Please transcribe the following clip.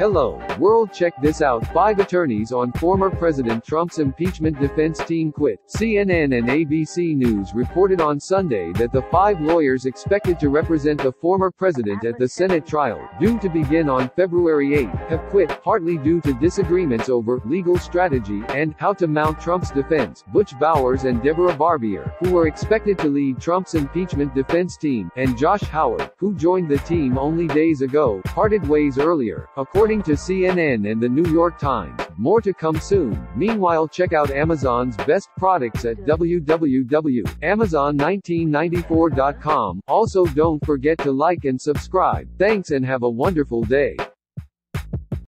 Hello, world check this out. Five attorneys on former President Trump's impeachment defense team quit. CNN and ABC News reported on Sunday that the five lawyers expected to represent the former president at the Senate trial, due to begin on February 8, have quit, partly due to disagreements over legal strategy and how to mount Trump's defense. Butch Bowers and Deborah Barbier, who were expected to lead Trump's impeachment defense team, and Josh Howard, who joined the team only days ago, parted ways earlier, according to CNN and the New York Times. More to come soon. Meanwhile, check out Amazon's best products at www.amazon1994.com. Also, don't forget to like and subscribe. Thanks and have a wonderful day.